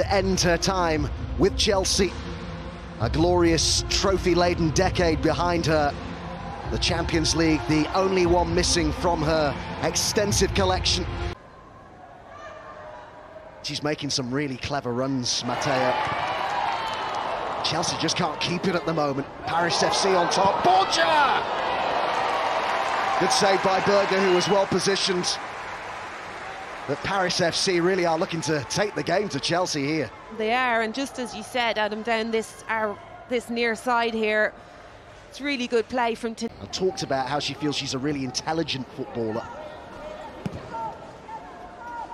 to end her time with Chelsea. A glorious trophy-laden decade behind her. The Champions League, the only one missing from her extensive collection. She's making some really clever runs, Matteo. Chelsea just can't keep it at the moment. Paris FC on top. Borja! Good save by Berger, who was well positioned. But Paris FC really are looking to take the game to Chelsea here. They are, and just as you said, Adam, down this our, this near side here, it's really good play from. T- and talked about how she feels she's a really intelligent footballer.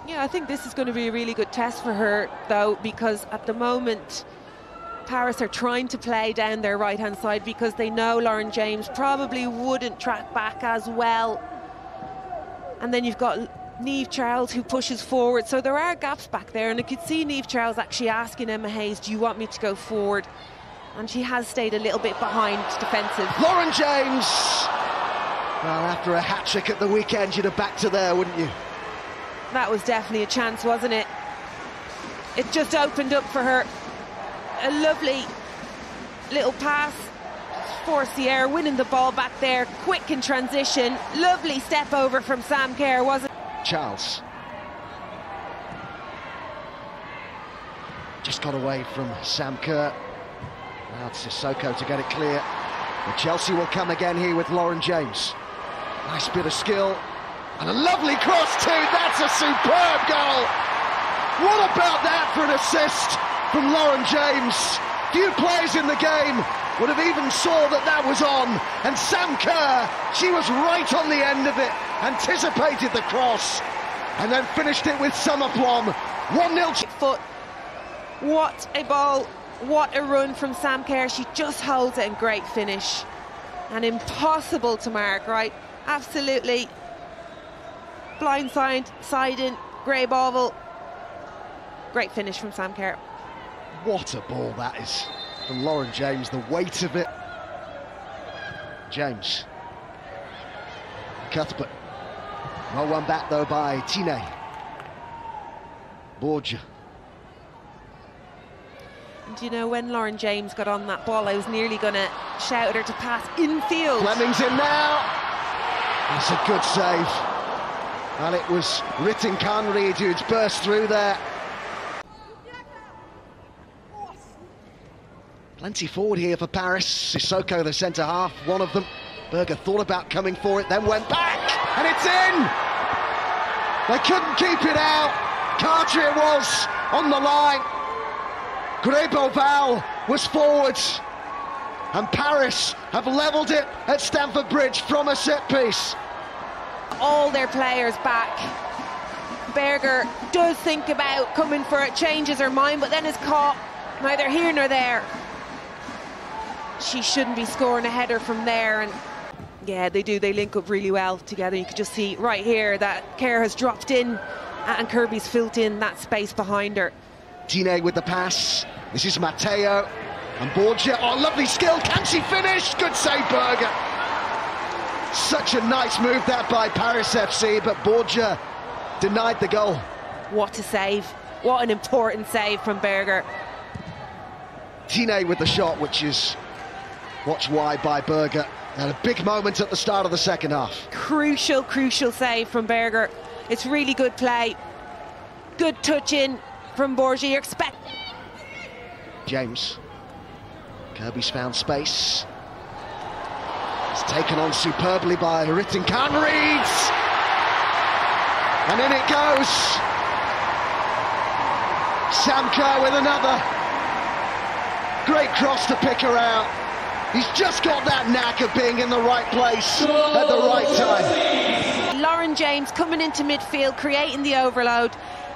Yeah, I think this is going to be a really good test for her, though, because at the moment, Paris are trying to play down their right hand side because they know Lauren James probably wouldn't track back as well. And then you've got Niamh Charles who pushes forward. So there are gaps back there, and I could see Niamh Charles actually asking Emma Hayes, Do you want me to go forward? And she has stayed a little bit behind defensive. Lauren James! Well, after a hat trick at the weekend, you'd have backed her there, wouldn't you? That was definitely a chance, wasn't it? It just opened up for her. A lovely little pass for Sierra, winning the ball back there, quick in transition. Lovely step over from Sam Kerr, wasn't Charles. Just got away from Sam Kerr. Now it's Sissoko to get it clear. But Chelsea will come again here with Lauren James. Nice bit of skill. And a lovely cross too. That's a superb goal. What about that for an assist from Lauren James? Few players in the game would have even saw that that was on. And Sam Kerr, she was right on the end of it, anticipated the cross, and then finished it with some aplomb. 1-0. Foot. What a ball. What a run from Sam Kerr. She just holds it and great finish. And impossible to mark, right? Absolutely. Blindside, side in, grey ball. Great finish from Sam Kerr. What a ball that is from Lauren James, the weight of it. James. Cuthbert. Well one back though by Thiney. Borgia. And you know, when Lauren James got on that ball, I was nearly going to shout at her to pass infield. Fleming's in now. That's a good save. And it was Rytting Kaneryd who'd burst through there. Plenty forward here for Paris. Sissoko, the centre half, one of them. Berger thought about coming for it, then went back, and it's in! They couldn't keep it out. Cartier was on the line. Greboval was forwards. And Paris have levelled it at Stamford Bridge from a set piece. All their players back. Berger does think about coming for it, changes her mind, but then is caught neither here nor there she shouldn't be scoring a header from there. And yeah, they do. They link up really well together. You can just see right here that Kerr has dropped in and Kirby's filled in that space behind her. Thiney with the pass. This is Mateo. And Borgia. Oh, lovely skill. Can she finish? Good save, Berger. Such a nice move that by Paris FC, but Borgia denied the goal. What a save. What an important save from Berger. Thiney with the shot, which is Watch wide by Berger. And a big moment at the start of the second half. Crucial, crucial save from Berger. It's really good play. Good touch in from Borgia. You expect. James. Kirby's found space. It's taken on superbly by Rytting Kaneryd. And in it goes. Sam Kerr with another. Great cross to pick her out. He's just got that knack of being in the right place at the right time. Lauren James coming into midfield, creating the overload,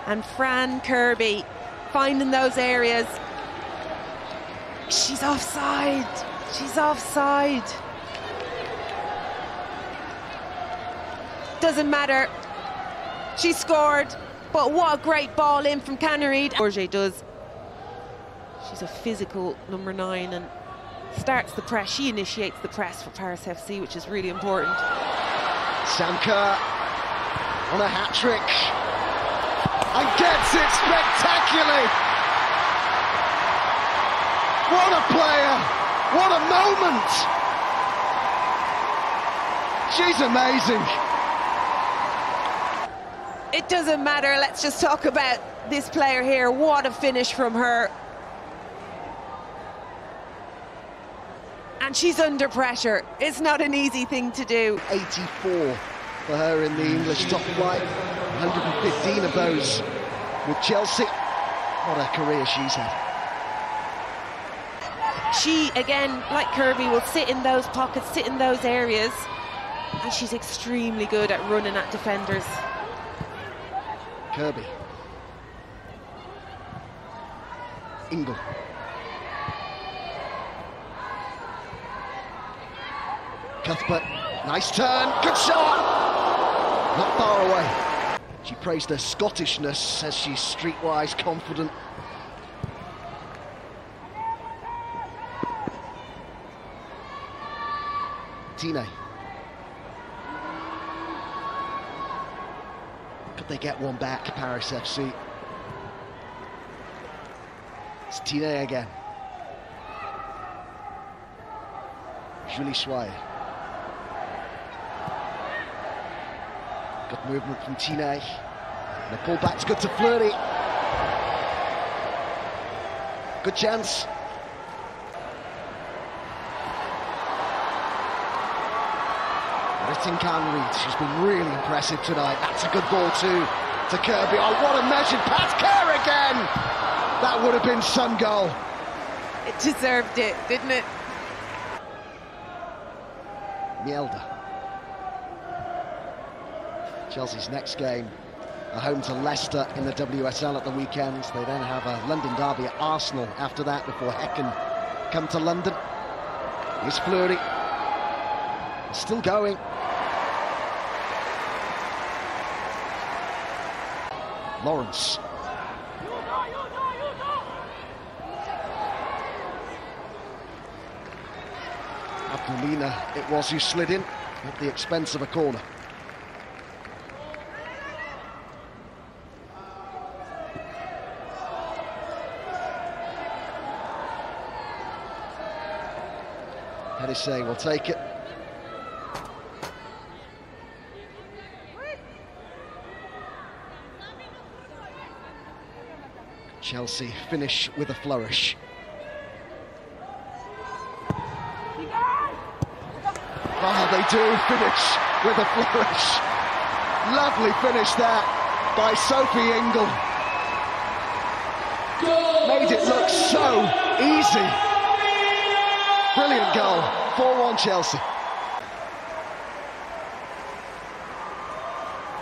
and Fran Kirby finding those areas. She's offside. She's offside. Doesn't matter. She scored, but what a great ball in from Kaneryd. Borgia does. She's a physical number nine and starts the press. She initiates the press for Paris FC, which is really important. Sam Kerr on a hat trick and gets it spectacularly. What a player! What a moment! She's amazing. It doesn't matter. Let's just talk about this player here. What a finish from her. And she's under pressure. It's not an easy thing to do. 84 for her in the English top flight. 115 of those with Chelsea. What a career she's had. She, again, like Kirby, will sit in those pockets, sit in those areas. And she's extremely good at running at defenders. Kirby. Ingle. Cuthbert, nice turn, good shot! Not far away. She praised her Scottishness, says she's streetwise confident. Thiney. Could they get one back, Paris FC? It's Thiney again. Julie Schweier. Good movement from Thiney. And the pullback's good to Fleury. Good chance. Rytting Kaneryd, she's been really impressive tonight. That's a good ball too to Kirby. Oh, what a measured pass. Kerr again! That would have been some goal. It deserved it, didn't it? Mjelde. Chelsea's next game are home to Leicester in the WSL at the weekend. They then have a London derby at Arsenal after that before Häcken come to London. Here's Fleury. Still going. Lawrence. Abdulina it was who slid in at the expense of a corner. Hedisei will take it. Chelsea finish with a flourish. Oh, they do finish with a flourish. Lovely finish there by Sophie Ingle. Made it look so easy. Brilliant goal. 4-1 Chelsea.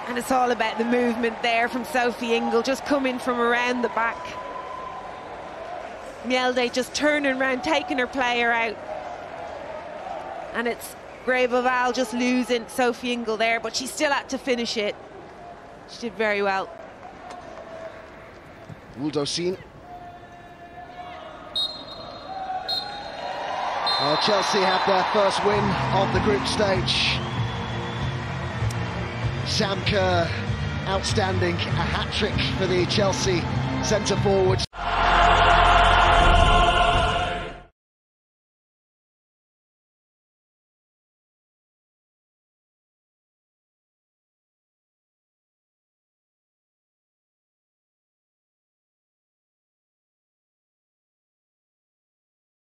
And it's all about the movement there from Sophie Ingle, just coming from around the back. Mjelde just turning around, taking her player out. And it's Greboval just losing Sophie Ingle there, but she still had to finish it. She did very well. Uldosine. Well, Chelsea have their first win of the group stage. Sam Kerr, outstanding, a hat-trick for the Chelsea centre forwards.